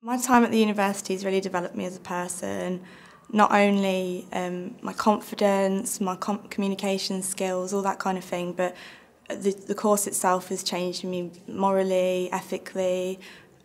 My time at the university has really developed me as a person. Not only um, my confidence, my com communication skills, all that kind of thing, but the, the course itself has changed me morally, ethically.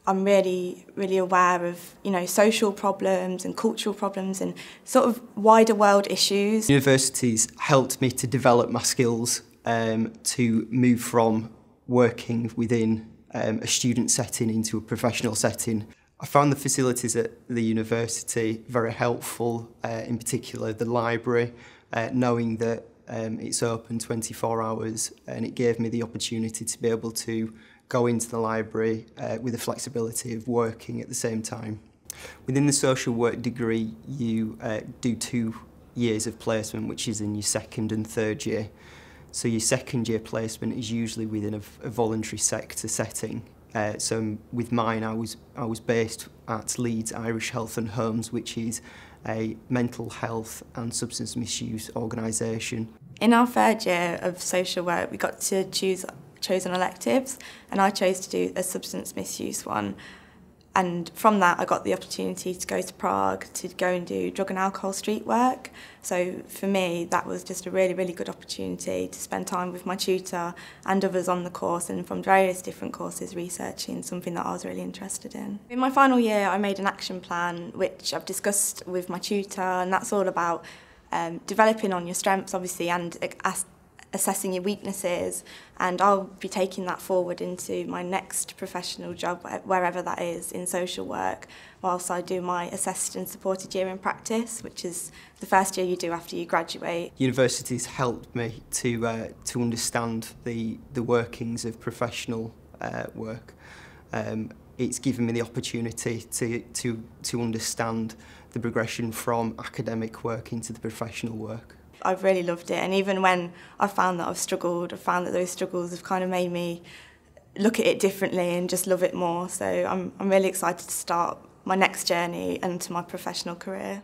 I'm really, really aware of, you know, social problems and cultural problems and sort of wider world issues. Universities helped me to develop my skills um, to move from working within um, a student setting into a professional setting. I found the facilities at the university very helpful, uh, in particular the library, uh, knowing that um, it's open 24 hours and it gave me the opportunity to be able to go into the library uh, with the flexibility of working at the same time. Within the social work degree you uh, do two years of placement which is in your second and third year. So your second year placement is usually within a, a voluntary sector setting Uh, so with mine, I was, I was based at Leeds Irish Health and Homes, which is a mental health and substance misuse organisation. In our third year of social work, we got to choose chosen electives, and I chose to do a substance misuse one. And from that, I got the opportunity to go to Prague to go and do drug and alcohol street work. So for me, that was just a really, really good opportunity to spend time with my tutor and others on the course and from various different courses researching something that I was really interested in. In my final year, I made an action plan, which I've discussed with my tutor, and that's all about um, developing on your strengths, obviously, and assessing your weaknesses and I'll be taking that forward into my next professional job wherever that is in social work whilst I do my assessed and supported year in practice which is the first year you do after you graduate. Universities helped me to uh, to understand the the workings of professional uh, work. Um, it's given me the opportunity to to to understand the progression from academic work into the professional work. I've really loved it. And even when I've found that I've struggled, I've found that those struggles have kind of made me look at it differently and just love it more. So I'm, I'm really excited to start my next journey and to my professional career.